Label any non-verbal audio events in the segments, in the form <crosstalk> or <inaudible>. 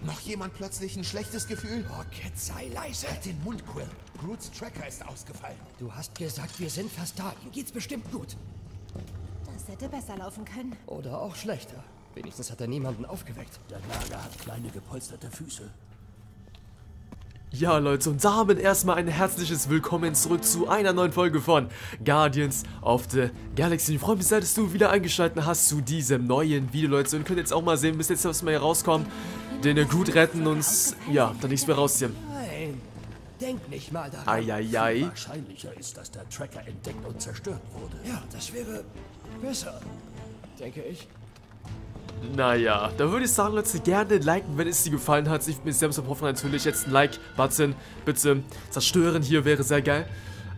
Hat noch jemand plötzlich ein schlechtes Gefühl? Oh, Kid, sei leise. Halt den Mund, Quill. Groots Tracker ist ausgefallen. Du hast gesagt, wir sind fast da. Ihm geht's bestimmt gut. Das hätte besser laufen können. Oder auch schlechter. Wenigstens hat er niemanden aufgeweckt. Der Nager hat kleine gepolsterte Füße. Ja, Leute, und damit erstmal ein herzliches Willkommen zurück zu einer neuen Folge von Guardians of the Galaxy. Ich freue mich sehr, dass du wieder eingeschaltet hast zu diesem neuen Video, Leute. Und könnt jetzt auch mal sehen, bis jetzt was wir hier rauskommen. Den Groot retten uns, ja, dann nichts mehr rausziehen. Nein, denk nicht mal daran. Eieiei. Wahrscheinlicher ist, dass der Tracker entdeckt und zerstört wurde. Ja, das wäre besser, denke ich. Naja, da würde ich sagen, Leute, gerne liken, wenn es dir gefallen hat. Ich bin sehr hoffen natürlich jetzt ein Like-Button. Bitte zerstören hier wäre sehr geil.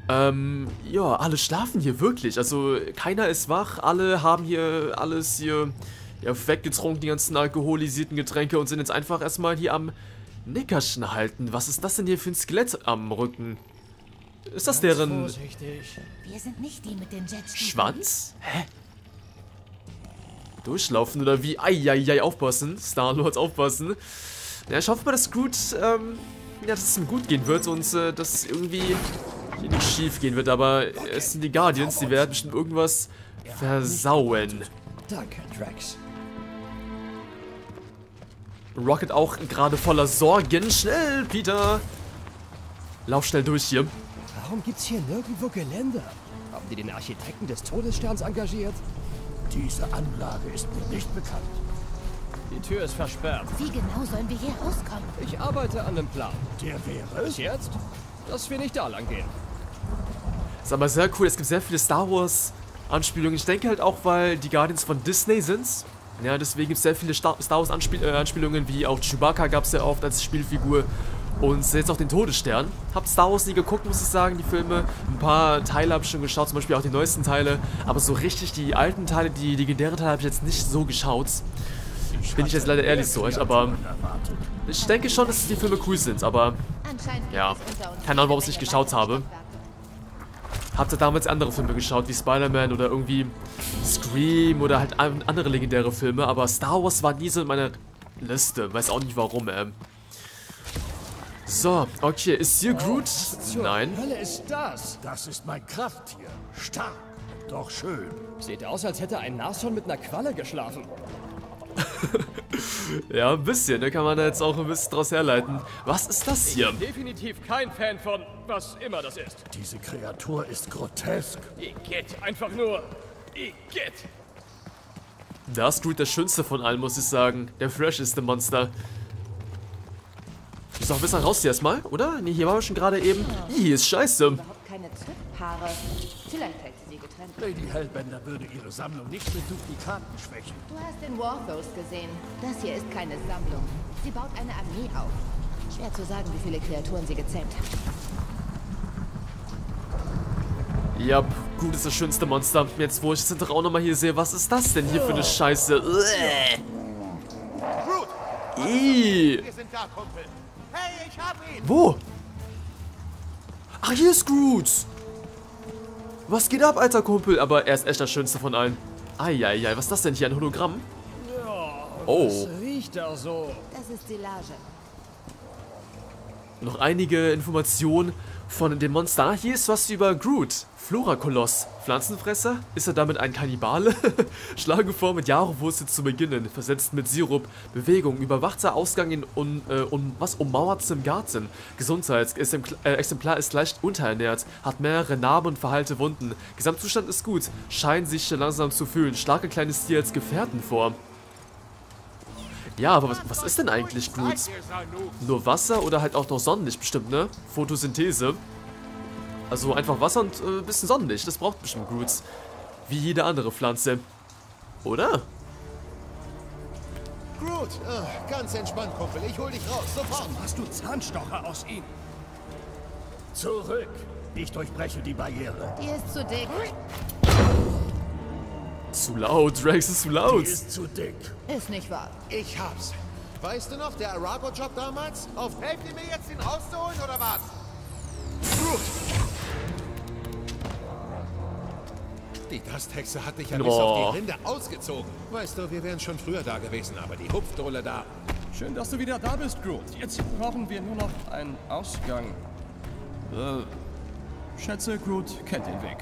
Ähm, ja, alle schlafen hier wirklich. Also, keiner ist wach. Alle haben hier alles hier ja, weggetrunken, die ganzen alkoholisierten Getränke und sind jetzt einfach erstmal hier am Nickerchen halten. Was ist das denn hier für ein Skelett am Rücken? Ist das deren Vorsichtig. Wir sind nicht die mit den Jetski. Schwanz? Hä? Durchlaufen oder wie? Eieiei, aufpassen. Star-Lord, aufpassen. Ja, ich hoffe mal, dass Groot, ähm, ja, dass es ihm gut gehen wird und äh, dass irgendwie hier nicht schief gehen wird. Aber es sind die Guardians, die werden bestimmt irgendwas versauen. Danke, Drax. Rocket auch gerade voller Sorgen. Schnell, Peter! Lauf schnell durch hier. Warum gibt's hier nirgendwo Geländer? Haben die den Architekten des Todessterns engagiert? Diese Anlage ist mir nicht bekannt. Die Tür ist versperrt. Wie genau sollen wir hier rauskommen? Ich arbeite an einem Plan. Der wäre Bis jetzt, dass wir nicht da lang gehen. Ist aber sehr cool. Es gibt sehr viele Star Wars Anspielungen. Ich denke halt auch, weil die Guardians von Disney sind. Ja, deswegen gibt es sehr viele Star Star Wars Anspiel äh, Anspielungen, wie auch Chewbacca gab es ja oft als Spielfigur. Und jetzt auch den Todesstern. Hab Star Wars nie geguckt, muss ich sagen, die Filme. Ein paar Teile habe ich schon geschaut, zum Beispiel auch die neuesten Teile. Aber so richtig die alten Teile, die legendären Teile habe ich jetzt nicht so geschaut. Bin ich jetzt leider ehrlich zu euch, aber ich denke schon, dass die Filme cool sind, aber Ja, es keine Ahnung, warum ich jede nicht geschaut habe. Habt ihr damals andere Filme geschaut, wie Spider-Man oder irgendwie Scream oder halt an- andere legendäre Filme, aber Star Wars war nie so in meiner Liste. Weiß auch nicht warum, ähm. So, okay, ist hier Groot? Nein. Hölle ist das? Das ist mein Krafttier. Stark, doch schön. Sieht aus, als hätte ein Nashorn mit einer Qualle geschlafen. <laughs> Ja, ein bisschen, da kann man da jetzt auch ein bisschen draus herleiten. Was ist das hier? Definitiv kein Fan von was immer das ist. Diese Kreatur ist grotesk. Igitt, einfach nur Igitt. Da ist Groot der schönste von allen, muss ich sagen. Der fresheste Monster. Ist doch ein bisschen raus hier erstmal, oder? Nee, hier waren wir schon gerade eben. Ih, hier ist scheiße. Überhaupt keine Zündpaare. Vielleicht hält sie sie getrennt. Lady Hellbender würde ihre Sammlung nicht mit Duplikaten schwächen. Du hast den Warthos gesehen. Das hier ist keine Sammlung. Sie baut eine Armee auf. Schwer zu sagen, wie viele Kreaturen sie gezähmt hat. Ja, gut ist das schönste Monster. Jetzt, wo ich es hinterher auch nochmal hier sehe, was ist das denn hier für eine Scheiße? Ih. Wir sind da, Kumpel. Hey, ich hab ihn! Wo? Ach, hier ist Groot. Was geht ab, alter Kumpel? Aber er ist echt das Schönste von allen. Eieiei, was ist das denn hier? Ein Hologramm? Oh, Was riecht da so? Das ist Silage. noch einige Informationen von dem Monster. Hier ist was über Groot. Flora-Koloss. Pflanzenfresser? Ist er damit ein Kannibale? <laughs> Schlage vor, mit Jahrewurzel zu beginnen. Versetzt mit Sirup. Bewegung. Überwachter Ausgang in un, äh, un, was ummauertem Garten. Gesundheit. Äh, Exemplar ist leicht unterernährt. Hat mehrere Narben und verheilte Wunden. Gesamtzustand ist gut. Scheint sich langsam zu fühlen. Schlage kleines Tier als Gefährten vor. Ja, aber was, was ist denn eigentlich Groot? Nur Wasser oder halt auch noch Sonnenlicht bestimmt, ne? Photosynthese. Also einfach Wasser und äh, bisschen Sonnenlicht. Das braucht bestimmt Groots. Wie jede andere Pflanze. Oder? Groot! Ah, ganz entspannt, Kumpel. Ich hol dich raus. Sofort! Hast du Zahnstocher aus ihm? Zurück. Ich durchbreche die Barriere. Die ist zu dick. Zu laut, Drax ist zu Die laut. ist zu dick. Ist nicht wahr. Ich hab's. Weißt du noch, der Arago-Job damals? Auf helft ihr mir jetzt, ihn rauszuholen, oder was? Groot! Die Dasthexe hat dich ja bis auf die Rinde ausgezogen. Weißt du, wir wären schon früher da gewesen, aber die Hupfdohle da... Schön, dass du wieder da bist, Groot. Jetzt brauchen wir nur noch einen Ausgang. Äh, schätze, Groot kennt den Weg.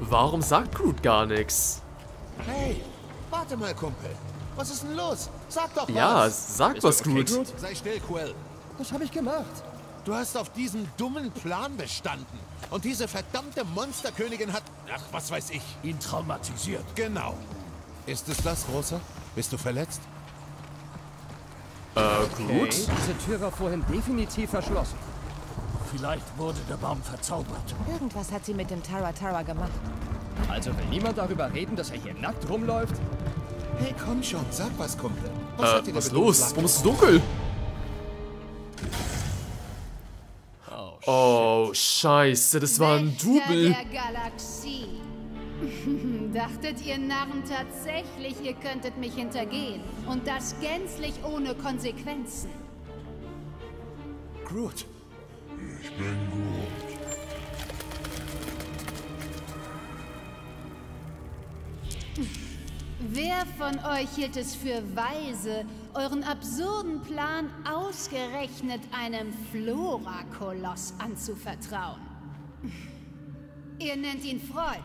Warum sagt Groot gar nichts? Hey, warte mal, Kumpel. Was ist denn los? Sag doch Ja, was. sag was, okay, Groot. Groot? Sei still, Quill. Was habe ich gemacht? Du hast auf diesen dummen Plan bestanden. Und diese verdammte Monsterkönigin hat... Ach, was weiß ich. Ihn traumatisiert. Genau. Ist es das, Großer? Bist du verletzt? Äh, Okay, Groot? diese Tür war vorhin definitiv verschlossen. Vielleicht wurde der Baum verzaubert. Irgendwas hat sie mit dem Tara Tara gemacht. Also will niemand darüber reden, dass er hier nackt rumläuft? Hey, komm schon, sag was, Kumpel. Was hat Äh, was ist los? Warum ist es dunkel? Oh, Oh, scheiße, das war ein Double. der Galaxie. <laughs> Dachtet ihr Narren tatsächlich, ihr könntet mich hintergehen? Und das gänzlich ohne Konsequenzen. Groot. Wer von euch hielt es für weise, euren absurden Plan ausgerechnet einem Flora-Koloss anzuvertrauen? Ihr nennt ihn Freund,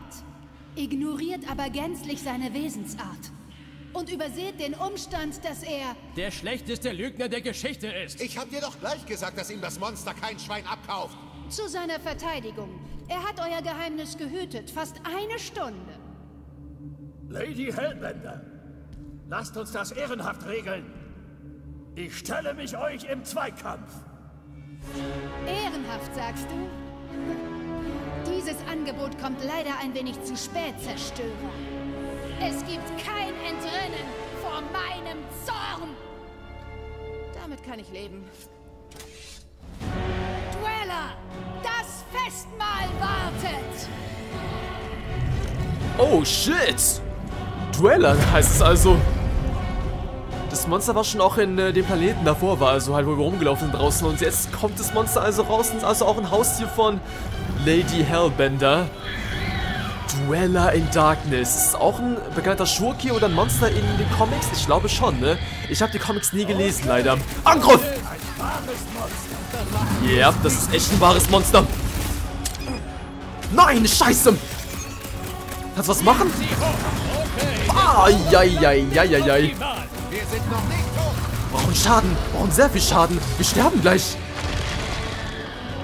ignoriert aber gänzlich seine Wesensart und überseht den Umstand, dass er Der schlechteste Lügner der Geschichte ist. Ich hab dir doch gleich gesagt, dass ihm das Monster kein Schwein abkauft. zu seiner Verteidigung, er hat euer Geheimnis gehütet, fast eine Stunde. Lady Hellbender, lasst uns das ehrenhaft regeln. Ich stelle mich euch im Zweikampf. Ehrenhaft, sagst du? Dieses Angebot kommt leider ein wenig zu spät, Zerstörer. Es gibt kein Entrinnen vor meinem Zorn. Damit kann ich leben. Dweller, das Festmahl wartet. Oh, shit. Dueller heißt es also. Das Monster war schon auch in äh, dem Planeten davor, war also halt, wo wir rumgelaufen sind draußen. Und jetzt kommt das Monster also raus und ist also auch ein Haustier von Lady Hellbender. Dueller in Darkness. Ist auch ein bekannter Schurke oder ein Monster in den Comics? Ich glaube schon, ne? Ich habe die Comics nie gelesen, leider. Angriff! Ja, das ist echt ein wahres Monster. Nein, scheiße! Kannst du was machen? Ah, ja, ja, ja, ja, ja. Wir sind noch nicht tot. Brauchen Schaden. Brauchen sehr viel Schaden. Wir sterben gleich.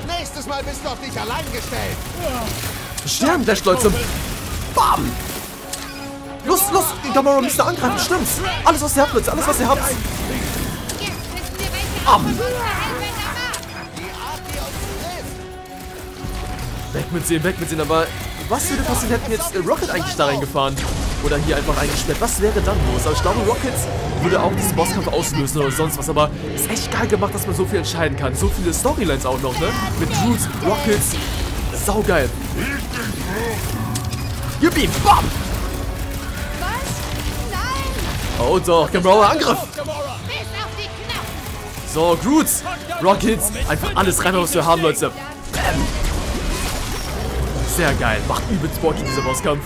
Nächstes Mal bist du auf dich allein gestellt. Sterben gleich, Leute. Bam! Los, los, Gamora müsste angreifen, stimmt's. Alles, was ihr habt, Leute, alles, was ihr habt. Jetzt wissen wir, welche Am. Art von Monster Hellbender mag. Die Art, die uns trifft. Weg mit denen, weg mit denen, aber was würde passieren, hätten jetzt äh, Rocket eigentlich da reingefahren? Oder hier einfach eingesperrt? Was wäre dann los? Aber ich glaube, Rocket würde auch diesen Bosskampf auslösen oder sonst was. Aber ist echt geil gemacht, dass man so viel entscheiden kann. So viele Storylines auch noch, ne? Mit Groot, Rocket. Saugeil. Yippie, bam! Was? Nein! Oh doch, Gamora, Angriff! So, Groot, Rocket, einfach alles rein, was wir haben, Leute. Bam. Sehr geil, macht übelst Bock in dieser Bosskampf.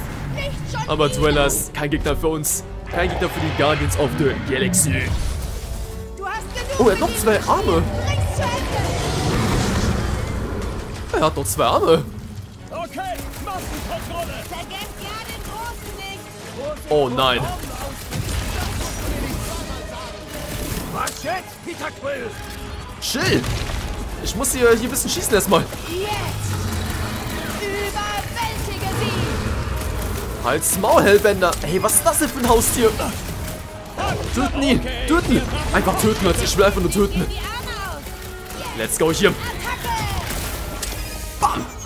Aber. Dwellers, kein Gegner für uns. Kein Gegner für die Guardians of the Galaxy. Oh, er hat noch zwei Arme. Er hat noch zwei Arme. Oh nein. Chill. Ich muss hier, hier ein bisschen schießen erstmal. Jetzt! Überwältige sie! Halt's Maul, Hellbender. Hey, was ist das denn für ein Haustier? Töten ihn. Töten. Einfach töten, Leute. Ich will einfach nur töten. Let's go hier.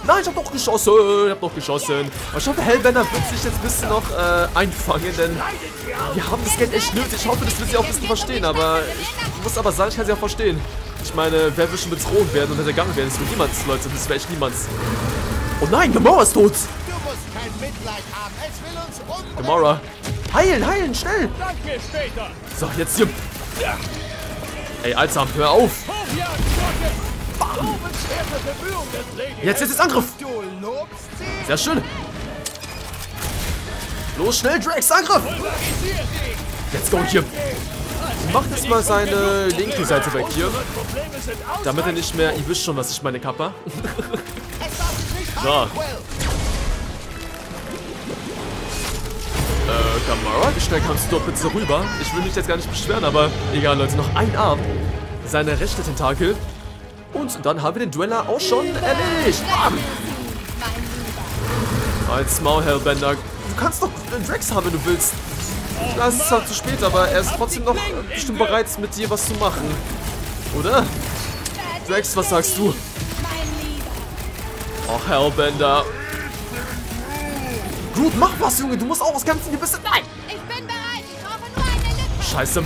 Nein, ich hab doch geschossen. Ich hab doch geschossen. Aber ich hoffe, Hellbender wird sich jetzt ein bisschen noch äh, einfangen, denn wir haben das Geld echt nötig. Ich hoffe, das wird sie auch ein bisschen verstehen, aber ich muss aber sagen, ich kann sie auch verstehen. Ich meine, wer will schon betrogen werden und hintergangen werden? Das will niemand, Leute. Das wäre echt niemand. Oh nein, Gamora ist tot. Du musst kein Mitleid haben. Es will uns umbringen. Gamora. Heilen, heilen, schnell. So, jetzt hier. Ey, Alter, hör auf. Jetzt, jetzt ist Angriff. Sehr schön. Los, schnell, Drax, Angriff. Let's go hier. macht jetzt mal seine linke Seite weg hier. Damit er nicht mehr... Ihr wisst schon, was ich meine, Kappa. So. Äh, Gamora, wie schnell kannst du doch bitte rüber? Ich will mich jetzt gar nicht beschweren, aber egal, Leute, noch ein Arm. Seine rechte Tentakel. Und dann haben wir den Dueller auch schon erledigt. Bam! Als Maul, Hellbender. Du kannst doch einen Drax haben, wenn du willst. Das ist halt zu spät, aber er ist trotzdem noch bestimmt bereit, mit dir was zu machen. Oder? Drax, was sagst du? Oh, Hellbender. Groot, mach was, Junge. Du musst auch was kämpfen. Du bist... Nein! Ich bin bereit. Ich brauche nur eine Lücke. Scheiße.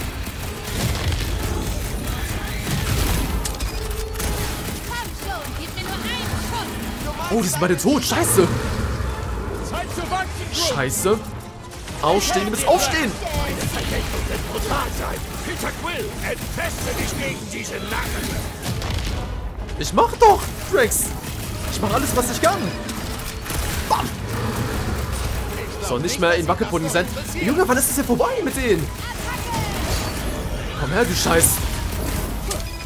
Oh, die sind beide tot. Scheiße. Scheiße. Aufstehen, du musst aufstehen. Ich mach doch, Drax. Ich mach alles, was ich kann. Bam. Soll nicht mehr in Wackelpudding sein. Junge, wann ist das hier vorbei mit denen? Komm her, du Scheiß.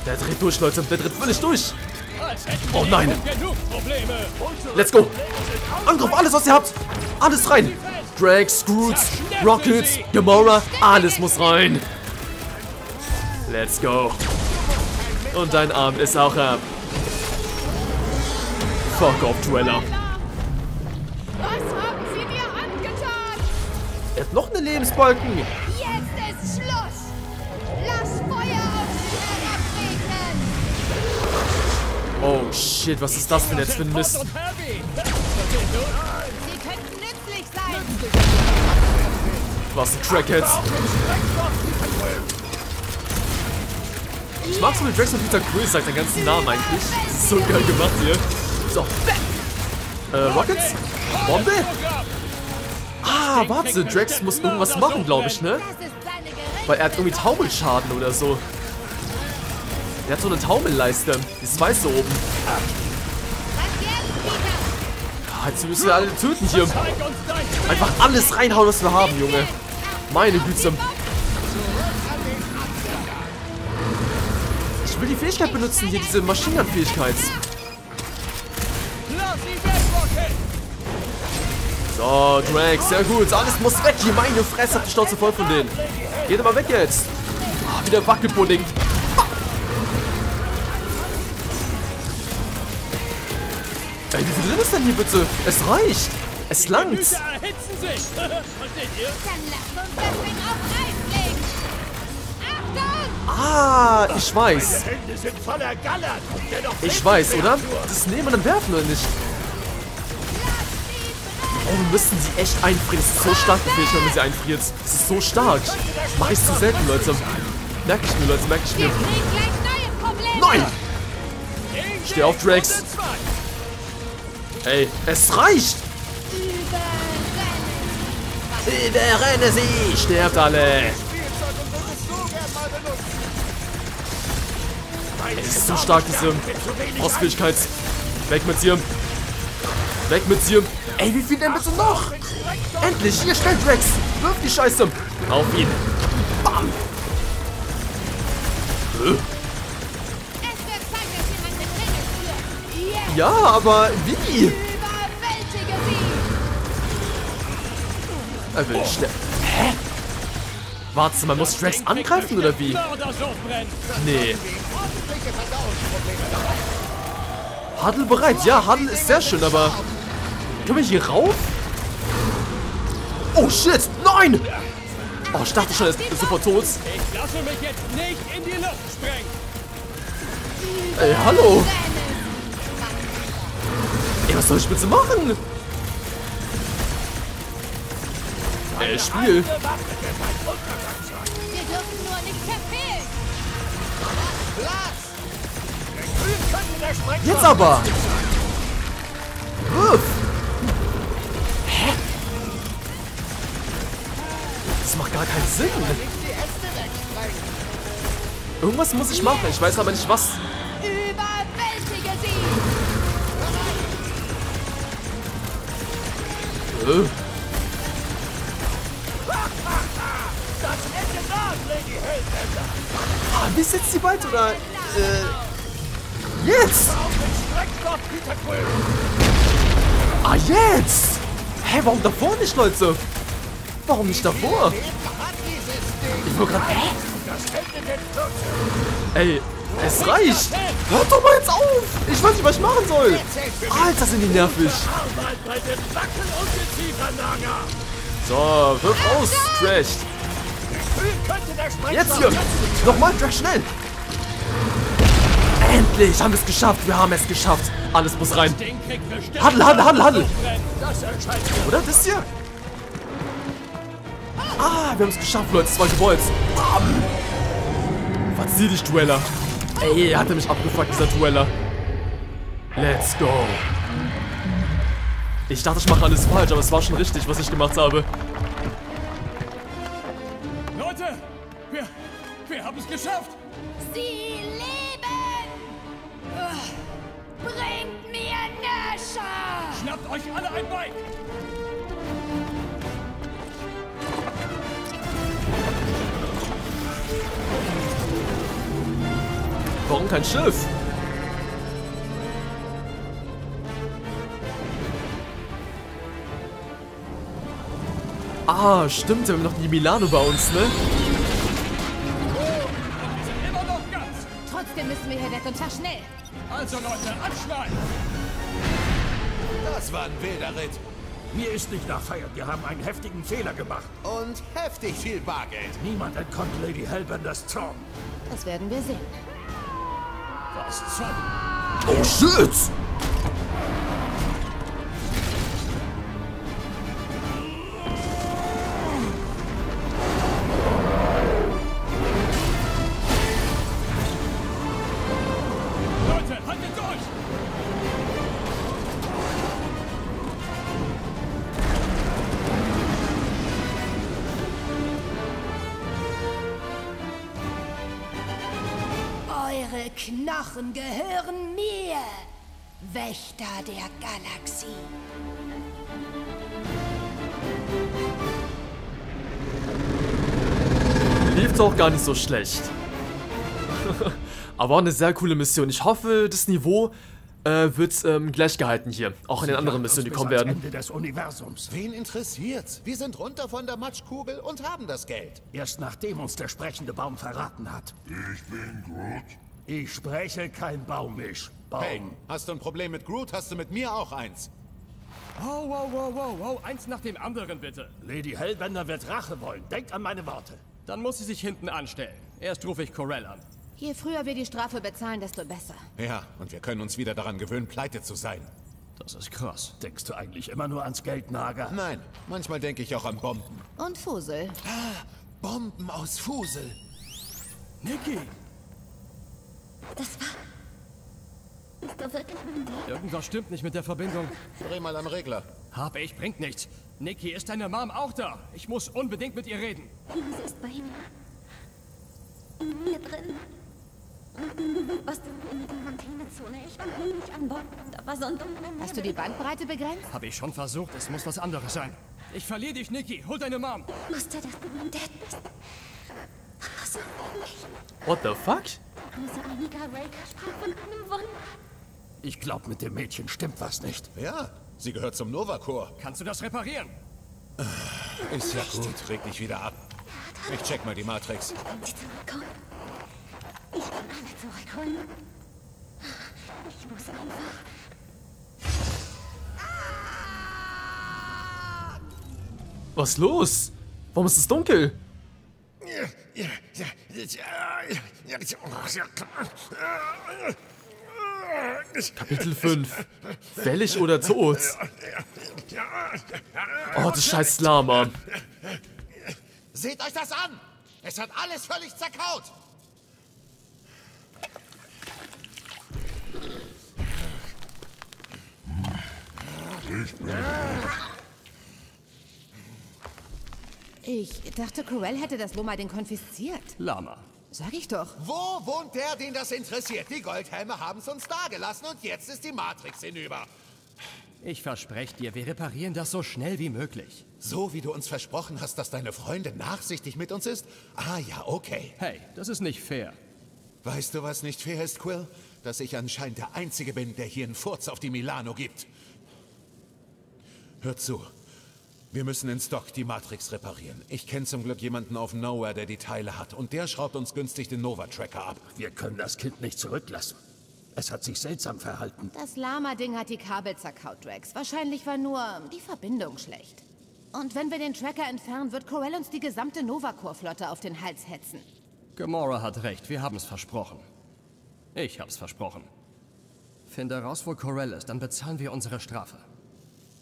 Der dreht durch, Leute. Der dreht völlig durch. Oh nein. Let's go. Angriff, alles, was ihr habt. Alles rein. Drax, Groot, Rocket, Gamora. Alles muss rein. Let's go. Und dein Arm ist auch ab. Fuck off, Dueller. Was haben Sie mir angetan? Er hat noch eine Lebensbalken. Oh shit, was ist das denn jetzt für ein Mist? Was ein Crackheads. Ich mag so, Drax und Peter Quill sagt den ganzen Namen eigentlich. Das ist so geil gemacht hier. So. Äh, Rockets? Bombe? Ah, warte, Drax muss irgendwas machen, glaube ich, ne? Weil er hat irgendwie Taumelschaden oder so. Der hat so eine Taumelleiste. Das Weiße oben. Ah, jetzt müssen wir alle töten hier. Einfach alles reinhauen, was wir haben, Junge. Meine Güte. Ich will die Fähigkeit benutzen, hier diese Maschinenfähigkeit. So, Drax, sehr gut. Alles muss weg hier. Meine Fresse, hat die Schnauze voll von denen. Geht mal weg jetzt. Ah, wieder Wackelpudding. Ey, wie viel drin ist denn hier bitte? Es reicht. Es langt. Versteht <laughs> ihr? Dann lass uns das Ding auf Eis legen. Achtung! Ah, ich weiß. Meine Hände sind voller Galler. Dennoch Ich weiß, oder? Das nehmen und dann werfen oder nicht? Oh, wir müssen sie echt einfrieren. Das ist so stark, die Fähigkeit, wenn man sie einfriert. Das ist so stark. Mach ich zu selten, Leute. Merke ich mir, Leute, merke ich Wir mir. Nein! Steh auf, Drax. Ey, es reicht! Überrenne sie! Sterbt alle! Es ist so stark, diese Ausfähigkeit. Weg mit dir! Weg mit dir! Ey, wie viel denn bitte noch? Endlich! Hier, schnell, Drax! Wirf die Scheiße! Auf ihn! Ja, aber wie? überwältige sie. Er will sterben. Hä? Warte, man muss Drax angreifen oder wie? Nee. Huddle bereit. Ja, Huddle ist sehr schön, aber... Können wir hier rauf? Oh, shit. Nein! Oh, ich dachte schon, er ist sofort tot. Ich lasse mich jetzt nicht in die Luft sprengen. Ey, hallo. Was soll ich bitte machen? Ey, Spiel. Wir dürfen nur nicht verfehlen. Jetzt aber! Wirf! Hä? Das macht gar keinen Sinn. Irgendwas muss ich machen, ich weiß aber nicht was. Hellbender! Ah, wie sitzt die bald oder? Äh. Jetzt! Ah, jetzt! Hä, warum davor nicht, Leute? Warum nicht davor? Ich wollte gerade. Hä? Ey, es reicht! Hört doch mal jetzt auf! Ich weiß nicht, was ich machen soll! Alter, sind die nervig! So, wirf aus, Crash! Jetzt hier! Nochmal, Crash, schnell! Endlich haben wir es geschafft! Wir haben es geschafft! Alles muss rein! Handel, handel, handel, handel! Oder? Das hier? Ah, wir haben es geschafft, Leute. Es war gewollt. Bam. Verzieh dich, Dueller. Ey, er hatte mich abgefuckt, dieser Dueller. Let's go. Ich dachte, ich mache alles falsch, aber es war schon richtig, was ich gemacht habe. Stimmt, wir haben noch die Milano bei uns, ne? Wir sind immer noch ganz. Trotzdem müssen wir hier weg und zwar schnell. Also Leute, anschneiden. Das war ein wilder Ritt. Mir ist nicht nach Feiern. Wir haben einen heftigen Fehler gemacht. Und heftig viel Bargeld. Niemand entkommt Lady Hellbenders Zorn. Das werden wir sehen. Was zum... Oh, shit! Lief auch gar nicht so schlecht. <laughs> Aber auch eine sehr coole Mission. Ich hoffe, das Niveau äh, wird ähm, gleich gehalten hier. Auch in den anderen Missionen, die kommen werden. Ende des Universums. Wen interessiert's? Wir sind runter von der Matschkugel und haben das Geld. Erst nachdem uns der sprechende Baum verraten hat. Ich bin Groot. Ich spreche kein Baumisch. Baum. Hey, hast du ein Problem mit Groot, hast du mit mir auch eins. Wow, wow, wow, wow, wow. Eins nach dem anderen, bitte. Lady Hellbender wird Rache wollen. Denkt an meine Worte. Dann muss sie sich hinten anstellen. Erst rufe ich Corell an. Je früher wir die Strafe bezahlen, desto besser. Ja, und wir können uns wieder daran gewöhnen, pleite zu sein. Das ist krass. Denkst du eigentlich immer nur ans Geld, Naga? Nein, manchmal denke ich auch an Bomben. Und Fusel. Bomben aus Fusel. Niki! Das war. Ist da wirklich Ding? Irgendwas stimmt nicht mit der Verbindung. Dreh mal am Regler. Habe ich, bringt nichts. Niki, ist deine Mom auch da? Ich muss unbedingt mit ihr reden. Sie ist bei mir. In mir drin. Was denn in der Quarantänezone? Ich war nicht an Bord. Da war so ein dunkler Hast du die Bandbreite begrenzt? Habe ich schon versucht, es muss was anderes sein. Ich verliere dich, Niki. Hol deine Mom. Musste, dass du mein Dad bist. So ähnlich. What the fuck? Also einiger Raker sprach von einem Wunder. Ich glaube, mit dem Mädchen stimmt was nicht. Ja, sie gehört zum Nova-Corps. Kannst du das reparieren? Ist ja gut, reg dich wieder ab. Ich check mal die Matrix. Kann sie zurückholen? Ich kann alle zurückholen. Ich muss einfach. Was ist los? Warum ist es dunkel? Kapitel 5. Fällig oder tot? Oh, das scheiß Lama. Seht euch das an! Es hat alles völlig zerkaut! Ich dachte, Corell hätte das Loma-Ding konfisziert. Lama. Sag ich doch. Wo wohnt der, den das interessiert? Die Goldhelme haben's uns dagelassen und jetzt ist die Matrix hinüber. Ich verspreche dir, wir reparieren das so schnell wie möglich. So wie du uns versprochen hast, dass deine Freundin nachsichtig mit uns ist? Ah ja, okay. Hey, das ist nicht fair. Weißt du, was nicht fair ist, Quill? Dass ich anscheinend der Einzige bin, der hier einen Furz auf die Milano gibt. Hör zu. Wir müssen in Stock die Matrix reparieren. Ich kenne zum Glück jemanden auf Nowhere, der die Teile hat. Und der schraubt uns günstig den Nova-Tracker ab. Wir können das Kind nicht zurücklassen. Es hat sich seltsam verhalten. Das Lama-Ding hat die Kabel zerkaut, Drax. Wahrscheinlich war nur die Verbindung schlecht. Und wenn wir den Tracker entfernen, wird Corell uns die gesamte Nova-Core-Flotte auf den Hals hetzen. Gamora hat recht, wir haben es versprochen. Ich hab's versprochen. Finde raus, wo Corell ist, dann bezahlen wir unsere Strafe.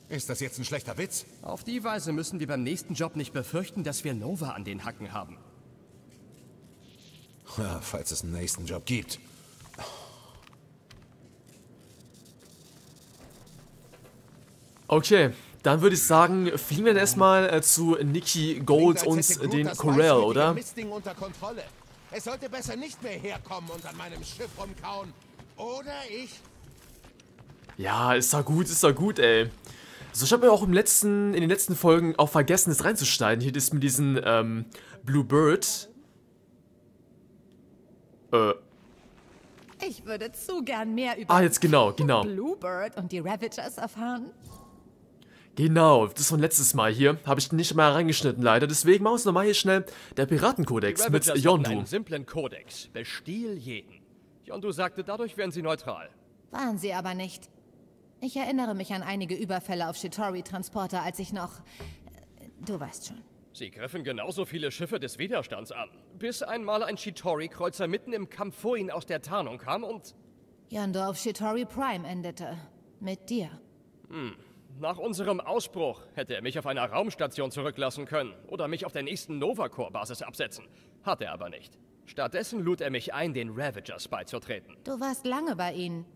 Ist das jetzt ein schlechter Witz? Auf die Weise müssen wir beim nächsten Job nicht befürchten, dass wir Nova an den Hacken haben. Ja, falls es einen nächsten Job gibt. Okay, dann würde ich sagen, fliegen wir erstmal äh, zu Nikki Gold und Groot den Corell, oder? Mistding unter Kontrolle. Es sollte besser nicht mehr herkommen und an meinem Schiff rumkauen. Oder ich? Ja, ist doch gut, ist doch gut, ey. So, ich habe mir auch im letzten, in den letzten Folgen auch vergessen, das reinzuschneiden. Hier ist mit diesem ähm, Blue Bird. Äh, Ich würde zu gern mehr über ah, jetzt genau, genau. Bluebird und die Ravagers erfahren. Genau, das war letztes Mal hier. Habe ich nicht mal reingeschnitten, leider. Deswegen machen wir es nochmal hier schnell. Der Piratenkodex mit Yondu. einen simplen Kodex. Bestiehl jeden. Yondu sagte, dadurch wären sie neutral. Waren sie aber nicht. Ich erinnere mich an einige Überfälle auf Shitori-Transporter, als ich noch... äh, Du weißt schon. Sie griffen genauso viele Schiffe des Widerstands an, bis einmal ein Chitori-Kreuzer mitten im Kampf vor ihnen aus der Tarnung kam und Yondo auf Shitori Prime endete. Mit dir. nach unserem Ausbruch hätte er mich auf einer Raumstation zurücklassen können oder mich auf der nächsten Nova-Core-Basis absetzen. Hat er aber nicht. Stattdessen lud er mich ein, den Ravagers beizutreten. Du warst lange bei ihnen.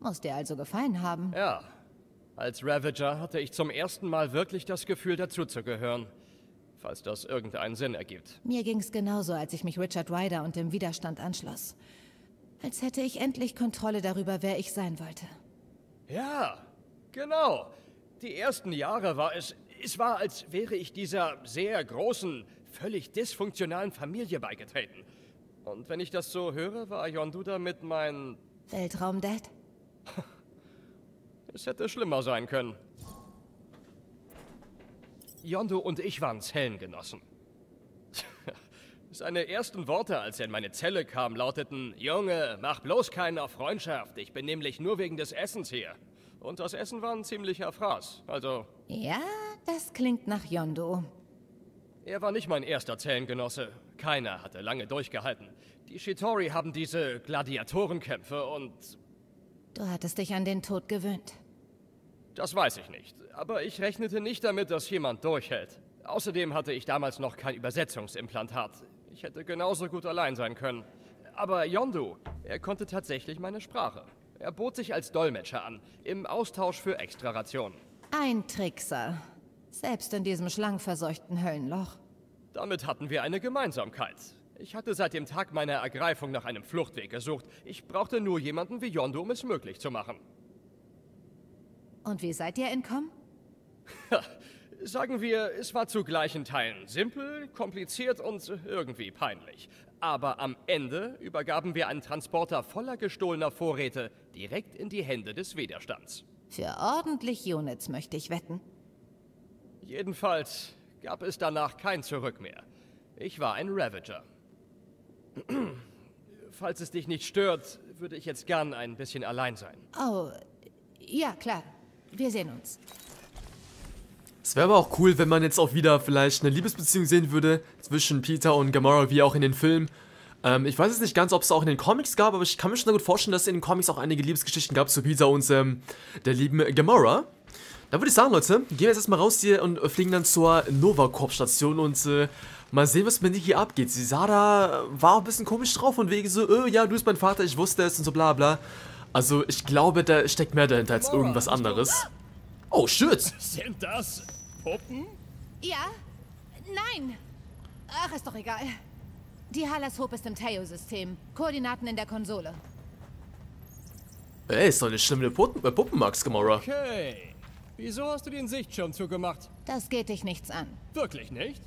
Muss dir also gefallen haben. Ja, als Ravager hatte ich zum ersten Mal wirklich das Gefühl, dazuzugehören. Falls das irgendeinen Sinn ergibt. Mir ging's genauso, als ich mich Richard Ryder und dem Widerstand anschloss. Als hätte ich endlich Kontrolle darüber, wer ich sein wollte. Ja, genau. Die ersten Jahre war es. Es war, als wäre ich dieser sehr großen, völlig dysfunktionalen Familie beigetreten. Und wenn ich das so höre, war Yondu damit mein. Weltraum-Dad? <laughs> Es hätte schlimmer sein können. Yondu und ich waren Zellengenossen. <laughs> Seine ersten Worte, als er in meine Zelle kam, lauteten: Junge, mach bloß keinen auf Freundschaft. Ich bin nämlich nur wegen des Essens hier. Und das Essen war ein ziemlicher Fraß. Also, Ja, das klingt nach Yondo. Er war nicht mein erster Zellengenosse. Keiner hatte lange durchgehalten. Die Shitori haben diese Gladiatorenkämpfe und Du hattest dich an den Tod gewöhnt. das weiß ich nicht. Aber ich rechnete nicht damit, dass jemand durchhält. Außerdem hatte ich damals noch kein Übersetzungsimplantat. Ich hätte genauso gut allein sein können. Aber Yondu, er konnte tatsächlich meine Sprache. Er bot sich als Dolmetscher an, im Austausch für Extrarationen. Ein Trickser. Selbst in diesem schlangenverseuchten Höllenloch. Damit hatten wir eine Gemeinsamkeit. Ich hatte seit dem Tag meiner Ergreifung nach einem Fluchtweg gesucht. Ich brauchte nur jemanden wie Yondo, um es möglich zu machen. Und wie seid ihr entkommen? Sagen wir, es war zu gleichen Teilen simpel, kompliziert und irgendwie peinlich. Aber am Ende übergaben wir einen Transporter voller gestohlener Vorräte direkt in die Hände des Widerstands. Für ordentlich Units möchte ich wetten. Jedenfalls gab es danach kein Zurück mehr. Ich war ein Ravager. Falls es dich nicht stört, würde ich jetzt gern ein bisschen allein sein. Oh, ja, klar. Wir sehen uns. Es wäre aber auch cool, wenn man jetzt auch wieder vielleicht eine Liebesbeziehung sehen würde zwischen Peter und Gamora, wie auch in den Filmen. Ähm, ich weiß jetzt nicht ganz, ob es auch in den Comics gab, aber ich kann mir schon gut vorstellen, dass es in den Comics auch einige Liebesgeschichten gab zu Peter und ähm, der lieben Gamora. Da würde ich sagen, Leute, gehen wir jetzt erstmal raus hier und fliegen dann zur Nova Corp Station und äh, mal sehen, was mit Niki abgeht. Sie sah da, war auch ein bisschen komisch drauf und wegen so, äh, ja, du bist mein Vater, ich wusste es und so bla bla. Also ich glaube, da steckt mehr dahinter als irgendwas anderes. Oh, shit! Sind das Puppen? Ja? Nein! Ach, ist doch egal. Die Hallas Hope ist im Teo-System. Koordinaten in der Konsole. Ey, ist doch nicht schlimm, eine Puppen, äh, Puppenmax, Gamora. Okay. Wieso hast du den Sichtschirm zugemacht? Das geht dich nichts an. Wirklich nicht?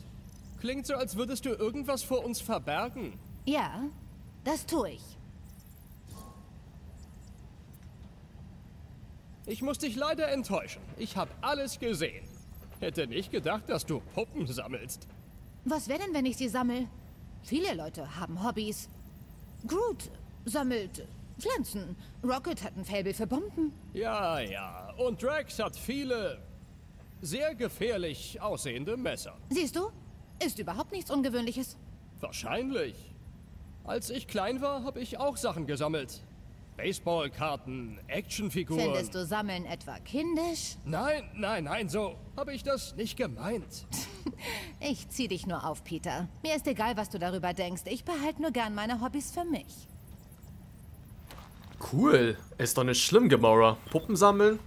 Klingt so, als würdest du irgendwas vor uns verbergen. Ja, das tue ich. Ich muss dich leider enttäuschen. Ich habe alles gesehen. Hätte nicht gedacht, dass du Puppen sammelst. Was wäre denn, wenn ich sie sammel? Viele Leute haben Hobbys. Groot sammelt Pflanzen. Rocket hat ein Faible für Bomben. Ja, ja. Und Drax hat viele sehr gefährlich aussehende Messer. Siehst du? Ist überhaupt nichts Ungewöhnliches. Wahrscheinlich. Als ich klein war, habe ich auch Sachen gesammelt. Baseballkarten, Actionfiguren. Findest du Sammeln etwa kindisch? Nein, nein, nein, so habe ich das nicht gemeint. <laughs> Ich zieh dich nur auf, Peter. Mir ist egal, was du darüber denkst. Ich behalte nur gern meine Hobbys für mich. Cool. Ist doch nicht schlimm, Gamora. Puppen sammeln.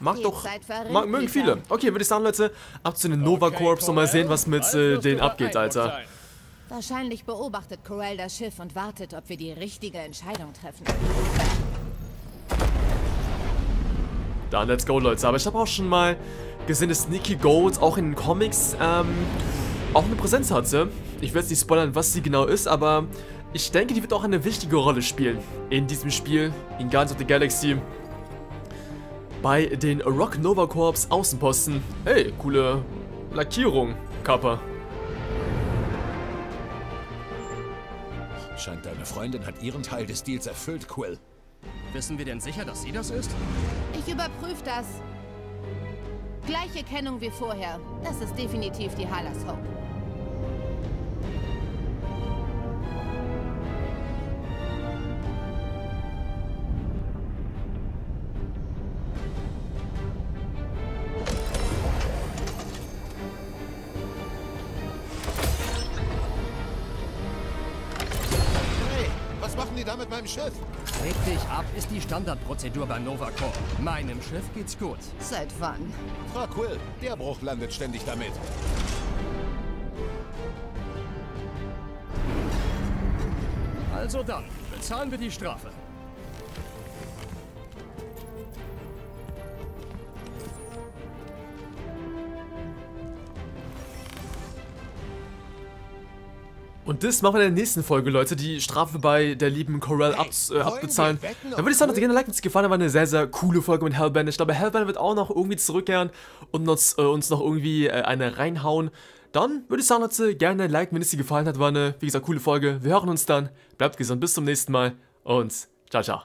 Mag doch. Mag, mögen viele. Okay, würde ich sagen, Leute, ab zu den Nova Corps und mal sehen, was mit äh, denen abgeht, Alter. Wahrscheinlich beobachtet Corell das Schiff und wartet, ob wir die richtige Entscheidung treffen. Dann let's go, Leute. Aber ich habe auch schon mal gesehen, dass Nikki Gold auch in den Comics ähm, auch eine Präsenz hatte. Ich werde jetzt nicht spoilern, was sie genau ist, aber ich denke, die wird auch eine wichtige Rolle spielen in diesem Spiel, in Guardians of the Galaxy. Bei den Rock Nova Corps Außenposten. Hey, coole Lackierung, Kappa. Scheint deine Freundin hat ihren Teil des Deals erfüllt, Quill. Wissen wir denn sicher, dass sie das ist? Ich überprüfe das. Gleiche Kennung wie vorher. Das ist definitiv die Halas Hope. Da mit meinem Schiff? Dich ab ist die Standardprozedur beim Nova Corps. Meinem Schiff geht's gut. Seit wann? Frag Quill, der Bruch landet ständig damit. Also dann, bezahlen wir die Strafe. Und das machen wir in der nächsten Folge, Leute, die Strafe bei der lieben Corell ab, äh, abbezahlen. Dann würde ich sagen, dass ihr gerne like, wenn es gefallen hat. War eine sehr, sehr coole Folge mit Hellbender. Ich glaube, Hellbender wird auch noch irgendwie zurückkehren und uns, äh, uns noch irgendwie äh, eine reinhauen. Dann würde ich sagen, Leute, gerne liken, wenn es dir gefallen hat. War eine, wie gesagt, coole Folge. Wir hören uns dann. Bleibt gesund, bis zum nächsten Mal und ciao, ciao.